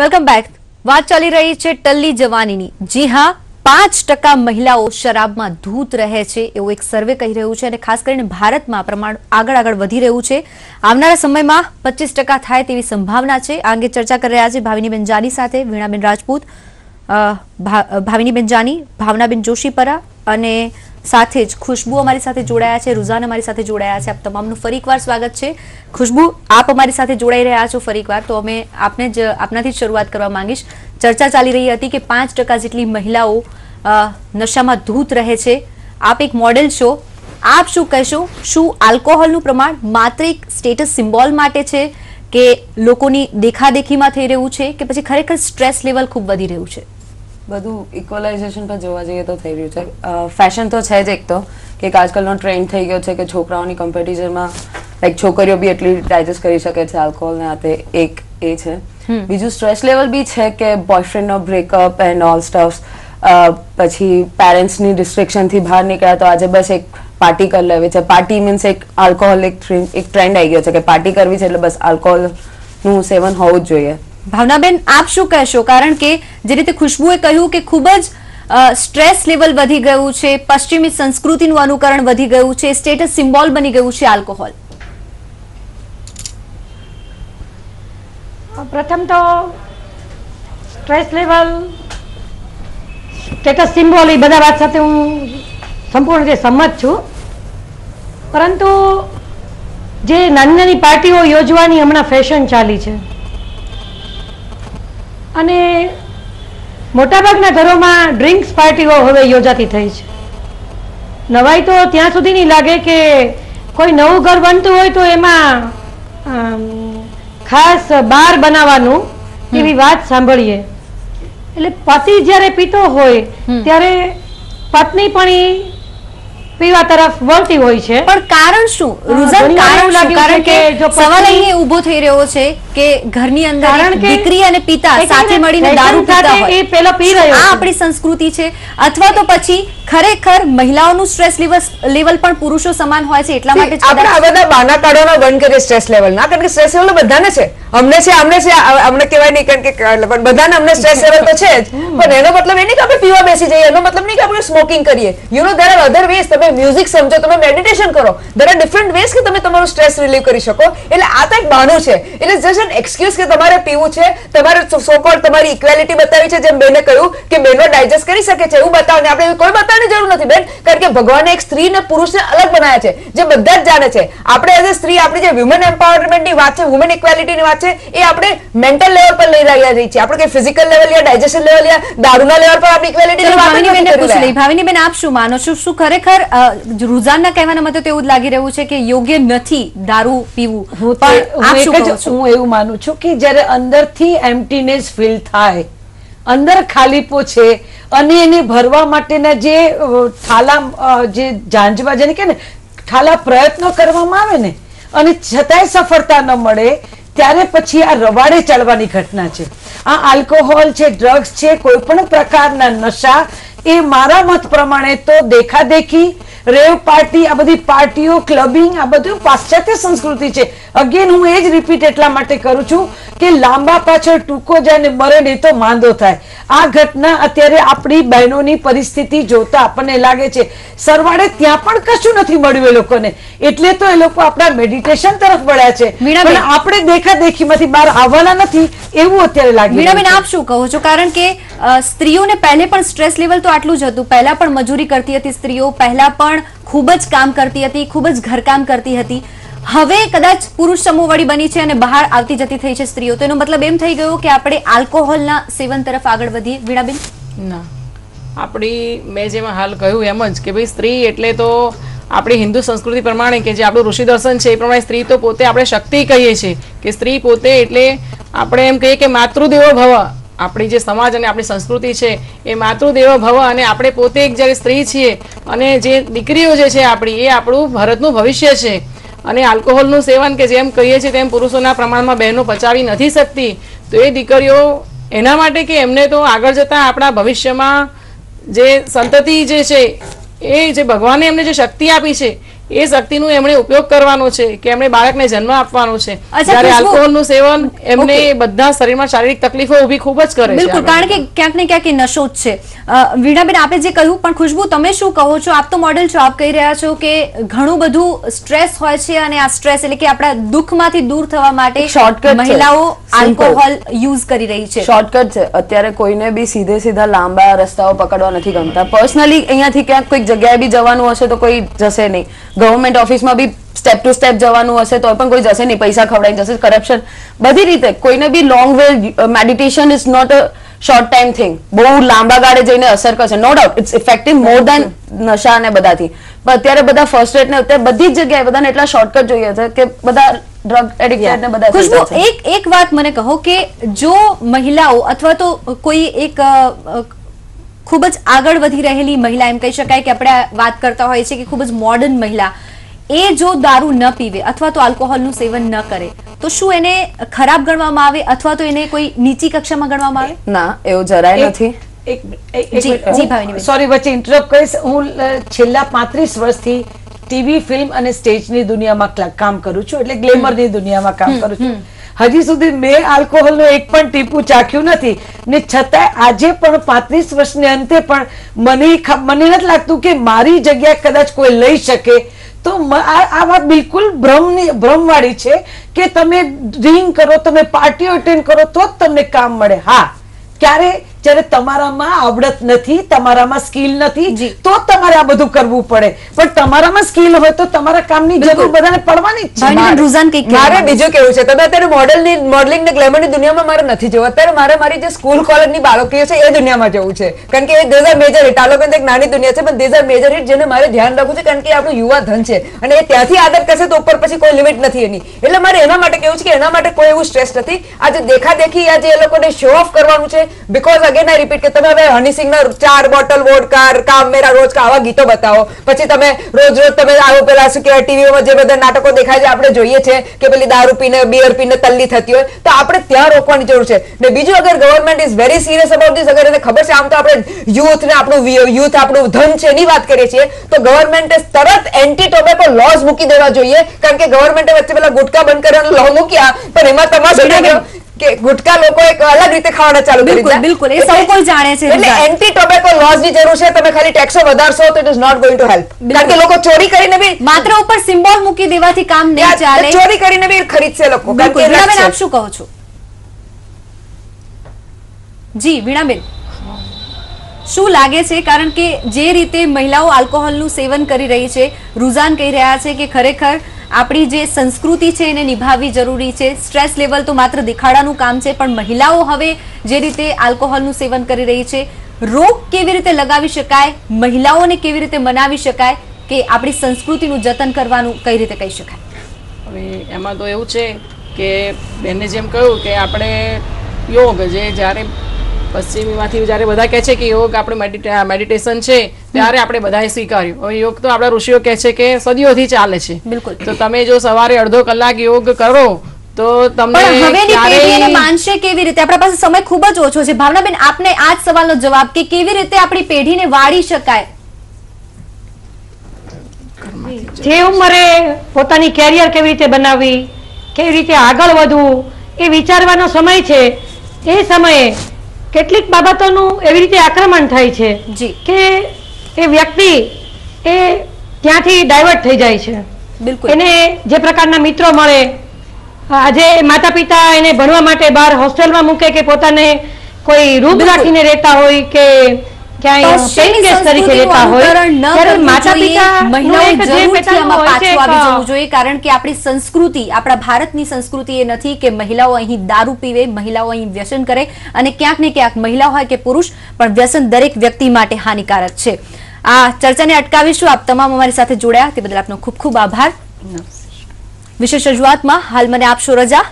Welcome back વાત ચાલી રહી છે ટલ્લી જવાનીની. જી હા, પાંચ ટકા મહિલાઓ શરાબમાં ધૂત રહે છે એવું એક સર્વે કહી રહ્યું છે અને ખાસ કરીને ભારતમાં પ્રમાણ આગળ આગળ વધી રહ્યું છે. આવનારા સમયમાં પચીસ ટકા થાય તેવી સંભાવના છે. આ અંગે ચર્ચા કરી રહ્યા છે ભાવિનીબેન જાની સાથે, વીણાબેન રાજપૂત ભાવિનીબેન જાની, ભાવનાબેન જોશીપરા અને સાથે જ ખુશ્બુ અમારી સાથે જોડાયા છે, રુઝાન અમારી સાથે જોડાયા છે. આપ તમામનું ફરી સ્વાગત છે. ખુશ્બુ, આપ અમારી સાથે જોડાઈ રહ્યા છો ફરી તો અમે આપને જ, આપનાથી જ શરૂઆત કરવા માંગીશ. ચર્ચા ચાલી રહી હતી કે પાંચ ટકા જેટલી મહિલાઓ નશામાં ધૂત રહે છે. આપ એક મોડેલ છો. આપ શું કહેશો? શું આલ્કોહોલનું પ્રમાણ માત્ર એક સ્ટેટસ સિમ્બોલ માટે છે કે લોકોની દેખાદેખીમાં થઈ રહ્યું છે કે પછી ખરેખર સ્ટ્રેસ લેવલ ખૂબ વધી રહ્યું છે? બધું ઇક્વલાઇઝેશન પર જોવા જઈએ તો થઈ રહ્યું છે. ફેશન તો છે જ એક તો કે આજકાલનો ટ્રેન્ડ થઈ ગયો છે કે છોકરાઓની કોમ્પિટિશનમાં લાઈક છોકરીઓ બી એટલી ડાયજેસ્ટ કરી શકે છે આલ્કોહોલ ને આતે એક એ છે. બીજું સ્ટ્રેસ લેવલ બી છે કે બોયફ્રેન્ડનો બ્રેકઅપ એન્ડ ઓલ સ્ટફ્સ પછી પેરેન્ટ્સની રિસ્ટ્રિક્શનથી બહાર નીકળ્યા તો આજે બસ એક પાર્ટી કરી લેવી છે. પાર્ટી મીન્સ એક આલ્કોહોલ એક એક ટ્રેન્ડ આવી ગયો છે કે પાર્ટી કરવી છે એટલે બસ આલ્કોહોલનું સેવન હોવું જ જોઈએ. ભાવનાબેન, આપ શું કહેશો? કારણ કે જે રીતે ખુશ્બુએ કહ્યું કે ખૂબ જ સ્ટ્રેસ લેવલ વધી ગયું છે, પશ્ચિમી સંસ્કૃતિનું અનુકરણ વધી ગયું છે, સ્ટેટસ સિમ્બોલ બની ગયું છે આલ્કોહોલ. પ્રથમ તો સ્ટ્રેસ લેવલ, સ્ટેટસ સિમ્બોલ એ બધા વાત સાથે હું સંપૂર્ણ રીતે સંમત છું. પરંતુ જે નાની નાની પાર્ટીઓ યોજવાની હમણાં ફેશન ચાલી છે. અને મોટાભાગના ઘરોમાં ડ્રિંક્સ પાર્ટીઓ હવે યોજાતી થઈ છે. નવાઈ તો ત્યાં સુધી નહીં લાગે કે કોઈ નવું ઘર બનતું હોય તો એમાં ખાસ બાર બનાવવાનું એવી વાત સાંભળીએ. એટલે પતિ જ્યારે પીતો હોય ત્યારે પત્ની પણ પીવા તરફ વળતી હોય છે. પણ કારણ શું? રુઝાન કારણ શું? કારણ કે સવાલ અહીં ઊભો થઈ રહ્યો છે કે ઘરની અંદર દીકરી અને પિતા સાથે મળીને દારૂ પીતા હોય. એ પેલો પી રહ્યો આ આપણી સંસ્કૃતિ છે. અથવા તો પછી ખરેખર મહિલાઓનું સ્ટ્રેસ લેવલ પણ પુરુષો સમાન હોય છે એટલા માટે આપણે આ બધા બાના કાઢવાના બંધ કરીએ સ્ટ્રેસ લેવલ ના કારણ કે સ્ટ્રેસ લેવલ બધાને છે. અમને છે અમને છે અમને કહેવાય નહીં કારણ કે પણ બધાને અમને સ્ટ્રેસ લેવલ તો છે જ. પણ એનો મતલબ એ નહીં કે આપણે પીવા બેસી જઈએ એનો મતલબ નહીં કે આપણે સ્મોકિંગ કરીએ. You know there are other ways તમે મ્યુઝિક સમજો તમે મેડિટેશન કરો. દેર આર ડિફરન્ટ વેઝ કે તમે તમારું સ્ટ્રેસ રિલીવ કરી શકો. એટલે આ તો એક બહાનું છે. એટલે જસ્ટ એન એક્સક્યુઝ કે તમારે પીવું છે તમારે સો તમારી ઇક્વેલિટી બતાવી છે જેમ બેને કહ્યું કે બેનો ડાયજેસ્ટ કરી શકે છે. એવું બતાવો ને. આપણે કોઈ કોઈ બતાવવાની જરૂર નથી બેન કારણ કે ભગવાને એક સ્ત્રી ને પુરુષને અલગ બનાવ્યા છે જે બધા જ જાણે છે. આપણે એઝ અ સ્ત્રી આપણી જે વુમન એમ્પાવરમેન્ટની વાત છે વુમન ઇક્વાલિટીની વાત છે એ આપણે મેન્ટલ લેવલ પર લઈ રહ્યા છીએ. છીએ આપણે કે ફિઝિકલ લેવલ યા ડાયજેશન લેવલ યા દારૂના લેવલ પર આપણી ઇક્વેલિટી ચલો ની વાત નથી કરી રહ્યા. ભાવિનીબેન આપ શું માનો છો? શું ખરેખર રુઝાનના કહેવાના મતે તો એવું જ લાગી રહ્યું છે કે યોગ્ય નથી દારૂ પીવું. હું પણ હું એક જ હું એવું માનું છું કે જ્યારે અંદરથી એમ્પટીનેસ ફીલ થાય અંદર ખાલીપો છે અને એને ભરવા માટેના જે થાલા જે ઝાંઝવા જેને કે ને પ્રયત્નો કરવામાં આવે ને, અને છતાંય સફળતા ન મળે, ત્યારે પછી આ રવાડે ચડવાની ઘટના છે. આ આલ્કોહોલ છે, ડ્રગ્સ છે કોઈ પણ પ્રકારના નશા, એ મારા મત પ્રમાણે તો દેખાદેખી, રેવ પાર્ટી, આ બધી પાર્ટીઓ, ક્લબિંગ, આ બધું પાશ્ચાત્ય સંસ્કૃતિ છે. અગેન હું એ જ રિપીટ એટલા માટે કરું છું. કે લાંબા પાછળ ટૂંકો જાય ને મરે નહીં તો માંદો થાય. આ ઘટના અત્યારે આપણી બહેનોની પરિસ્થિતિ જોતા આપણને લાગે છે. સરવાળે ત્યાં પણ કશું નથી મળ્યું એ લોકોને. એટલે તો એ લોકો આપણા મેડિટેશન તરફ વળ્યા છે. પણ આપણે દેખાદેખીમાંથી બહાર આવવાના નથી એવું અત્યારે લાગે મીરાબેન આપ શું કહો છો? કારણ કે સ્ત્રીઓને પહેલે પણ સ્ટ્રેસ લેવલ તો આટલું જ હતું. પહેલા પણ મજૂરી કરતી હતી સ્ત્રીઓ. પહેલા પણ ખૂબ જ કામ કરતી હતી ખૂબ જ ઘરકામ કરતી હતી. હવે કદાચ પુરુષ સમૂહવાળી બની છે અને બહાર આવતી જતી થઈ છે સ્ત્રીઓ, તો એનો મતલબ એમ થઈ ગયો કે આપણે આલ્કોહોલના સેવન તરફ આગળ વધીએ. વીણાબેન? ના. આપણી, મેં જેમાં હાલ કહ્યું એમ જ કે ભાઈ સ્ત્રી એટલે તો આપણી હિન્દુ સંસ્કૃતિ પ્રમાણે કે જે આપણું ઋષિ દર્શન છે એ પ્રમાણે સ્ત્રી તો પોતે આપણે શક્તિ કહીએ છીએ કે સ્ત્રી પોતે એટલે આપણે એમ કહીએ કે માતૃદેવો ભવ. આપણી જે સમાજ અને આપણી સંસ્કૃતિ છે એ માતૃદેવો ભવ અને આપણે પોતે એક જ્યારે સ્ત્રી છીએ અને જે દીકરીઓ જે છે આપણી, એ આપણું ભારતનું ભવિષ્ય છે. અને આલ્કોહોલનું સેવન કે જેમ કહીએ છીએ તેમ પુરુષોના પ્રમાણમાં બહેનો પચાવી નથી શકતી, તો એ દીકરીઓ એના માટે કે એમને તો આગળ જતાં આપણા ભવિષ્યમાં જે સંતતિ જે છે, એ જે ભગવાને એમને જે શક્તિ આપી છે એ શક્તિનું એમણે ઉપયોગ કરવાનો છે કે એમણે બાળકને જન્મ આપવાનો છે. જ્યારે આલ્કોહોલનું સેવન એમને બધા શરીરમાં શારીરિક તકલીફો ઊભી ખૂબ જ કરે છે બિલકુલ કારણ કે ક્યાંક ને ક્યાંક એ નશો જ છે. વીણાબેન આપે જે કહ્યું પણ ખુશ્બુ તમે શું કહો છો? આપ તો મોડેલ છો. આપ કહી રહ્યા છો કે ઘણું બધું સ્ટ્રેસ હોય છે અને આ સ્ટ્રેસ એટલે કે આપણા દુઃખમાંથી દૂર થવા માટે શોર્ટકટ મહિલાઓ આલ્કોહોલ યુઝ કરી રહી છે. શોર્ટકટ છે. અત્યારે કોઈને બી સીધે સીધા લાંબા રસ્તાઓ પકડવા નથી ગમતા. પર્સનલી અહીંયાથી ક્યાંક કોઈક જગ્યાએ બી જવાનું હશે તો કોઈ જશે નહીં. ગવર્મેન્ટ ઓફિસમાં બી સ્ટેપ ટુ સ્ટેપ જવાનું હશે તો પણ કોઈ જશે નહીં પૈસા ખવડાવી જશે કરપ્શન બધી રીતે કોઈને બી long way meditation is not a short time thing બહુ લાંબા ગાળે જઈને અસર કરશે. No doubt it's effective more than નશા અને બધાથી. પણ અત્યારે બધા ફર્સ્ટ એડ ને અત્યારે બધી જ જગ્યાએ બધાને એટલા શોર્ટકટ જોઈએ છે કે બધા ડ્રગ એડિક્ટેડ ને બધા ખુશ્બુ એક એક વાત મને કહો કે જો મહિલાઓ અથવા તો કોઈ એક ખૂબ જ આગળ વધી રહેલી મહિલા. એમ કહી શકાય કે આપણે વાત કરતા હોઈએ છીએ કે ખૂબ જ મોડર્ન મહિલા. એ જો દારૂ ન પીવે અથવા તો આલ્કોહોલનું સેવન ન કરે તો શું એને ખરાબ ગણવામાં આવે અથવા તો એને કોઈ નીચી કક્ષામાં ગણવામાં આવે? ના એવું જરાય નથી. સોરી વચ્ચે ઇન્ટરપ્ટ કરીશ. હું છેલ્લા પાંત્રીસ વર્ષથી ટીવી ફિલ્મ અને સ્ટેજની દુનિયામાં કામ કરું છું એટલે ગ્લેમરની દુનિયામાં કામ કરું છું. હજી સુધી મેં આલ્કોહોલનું એક પણ ટીપું ચાખ્યું નથી. ને છતાંય આજે પણ પાંત્રીસ વર્ષને અંતે પણ મને મને નથી લાગતું કે મારી જગ્યા કદાચ કોઈ લઈ શકે. તો આ આ વાત બિલકુલ ભ્રમની, ભ્રમવાળી છે કે તમે ડ્રિંક કરો, તમે પાર્ટીઓ અટેન્ડ કરો, તો જ તમને કામ મળે. હા, ક્યારે જ્યારે તમારામાં આવડત નથી તમારામાં સ્કિલ નથી તો તમારે આ બધું કરવું પડે. પણ તમારામાં સ્કિલ હોય તો તમારા કામની જરૂર બધાને પડવાની જ છે. મારે બીજું કેવું છે? તમે અત્યારે મોડેલની મોડલિંગ ને ગ્લેમરની દુનિયામાં મારે નથી જવું. અત્યારે મારે મારી જે સ્કૂલ કોલેજની બાળકીઓ છે એ દુનિયામાં જવું છે. કારણ કે દેઝ આર મેજર હિટ આ લોકોની એક નાની દુનિયા છે પણ દેઝ આર મેજર હિટ જેને મારે ધ્યાન રાખવું છે કારણ કે આપણું યુવા ધન છે. અને એ ત્યાંથી આદત કરશે તો ઉપર પછી કોઈ લિમિટ નથી એની. એટલે મારે એના માટે કેવું છે કે એના માટે કોઈ એવું સ્ટ્રેસ નથી. આજે દેખાદેખી આજે એ લોકોને શો ઓફ કરવાનું છે બીકોઝ અગેન આઈ રિપીટ કે તમે હવે હનીસિંગ ના ચાર બોટલ વોડકા કામ મેરા રોજ કા આવા ગીતો બતાવો. પછી તમે રોજ રોજ તમે આવો પેલા શું કહેવાય ટીવીમાં જે બધા નાટકો દેખાય છે આપણે જોઈએ છે કે પેલી દારૂ પીને બિયર પીને તલ્લી થતી હોય તો આપણે ત્યાં રોકવાની જરૂર છે. ને બીજું અગર government is very serious about this અગર એને ખબર છે આમ તો આપણે યુથ ને આપણું યુથ આપણું ધન છે એની વાત કરીએ છીએ તો ગવર્મેન્ટે તરત એન્ટી ટોબેકો લોઝ મૂકી દેવા જોઈએ. કારણ કે ગવર્મેન્ટે વચ્ચે પેલા ગુટકા બંધ કરવાનો લો મૂક્યા પણ એમાં તમારે કે ગુટકા લોકો એક અલગ રીતે ખાવાના ચાલુ કરી બિલકુલ, દીધા. બિલકુલ. એ સૌ કોઈ જાણે છે, એટલે એન્ટી ટોબેકો લોઝની જરૂર છે તમે ખાલી ટેક્સો વધારશો તો it is not going to help કારણ કે લોકો ચોરી કરીને બી માત્ર ઉપર સિમ્બોલ મૂકી દેવાથી કામ નહીં ચાલે. ચોરી કરીને બી ખરીદશે લોકો બિલકુલ. છે. આપ શું કહો છો? જી વીણાબેન. શું લાગે છે? કારણ કે જે રીતે મહિલાઓ આલ્કોહોલનું સેવન કરી રહી છે રુઝાન કહી રહ્યા છે કે ખરેખર આપણી જે સંસ્કૃતિ છે એને નિભાવવી જરૂરી છે. સ્ટ્રેસ લેવલ તો માત્ર દેખાડાનું કામ છે, પણ મહિલાઓ હવે જે રીતે આલ્કોહોલનું સેવન કરી રહી છે, રોગ કેવી રીતે લગાવી શકાય, મહિલાઓને કેવી રીતે મનાવી શકાય, કે આપણી સંસ્કૃતિનું જતન કરવાનું કઈ રીતે કહી શકાય? હવે એમાં તો એવું છે કે બેને જેમ કહ્યું કે આપણે યોગ, જે જ્યારે પશ્ચિમીમાંથી જ્યારે બધા કહે છે કે યોગ આપણે મેડિટેશન છે ત્યારે આપણે બધાએ સ્વીકાર્યું. હવે યોગ તો આપણા ઋષિઓ કહે છે કે સદીઓથી ચાલે છે. બિલકુલ. તો તમે જો સવારે અડધો કલાક યોગ કરો તો તમને હવેની પેઢી એને ક્યારેય માનશે કેવી રીતે? આપણા પાસે સમય ખૂબ જ ઓછો છે. ભાવનાબેન આપને આ જ સવાલનો જવાબ કે કેવી રીતે આપણી પેઢીને વાળી શકાય? જે ઉંમરે પોતાની કેરિયર કેવી રીતે બનાવવી કેવી રીતે આગળ વધવું એ વિચારવાનો સમય છે. એ સમયે કેટલીક બાબતોનું એવી રીતે આક્રમણ થાય છે જી. કે એ વ્યક્તિ એ ત્યાંથી ડાયવર્ટ થઈ જાય છે. બિલકુલ. એને જે પ્રકારના મિત્રો મળે આજે માતા પિતા એને ભણવા માટે બહાર હોસ્ટેલમાં મૂકે કે પોતાને કોઈ રૂમ રાખીને રહેતા હોય કે ક્યાંય પશ્ચિમી paying તરીકે સંસ્કૃતિનું હોય? ત્યારે માતા પિતા મહિલાઓએ જરૂરથી આમાં પાછું આવી જવું જોઈએ જોઈએ કારણ કે આપણી સંસ્કૃતિ આપણા ભારતની સંસ્કૃતિ એ નથી કે મહિલાઓ અહીં દારૂ પીવે મહિલાઓ અહીં વ્યસન કરે અને ક્યાંક ને ક્યાંક મહિલા હોય કે પુરુષ પણ વ્યસન દરેક વ્યક્તિ માટે હાનિકારક છે. આ ચર્ચાને અટકાવીશું. આપ તમામ અમારી સાથે જોડાયા. તે બદલ આપનો ખૂબ ખૂબ આભાર. વિશેષ રજૂઆતમાં હાલ મને આપશો રજા.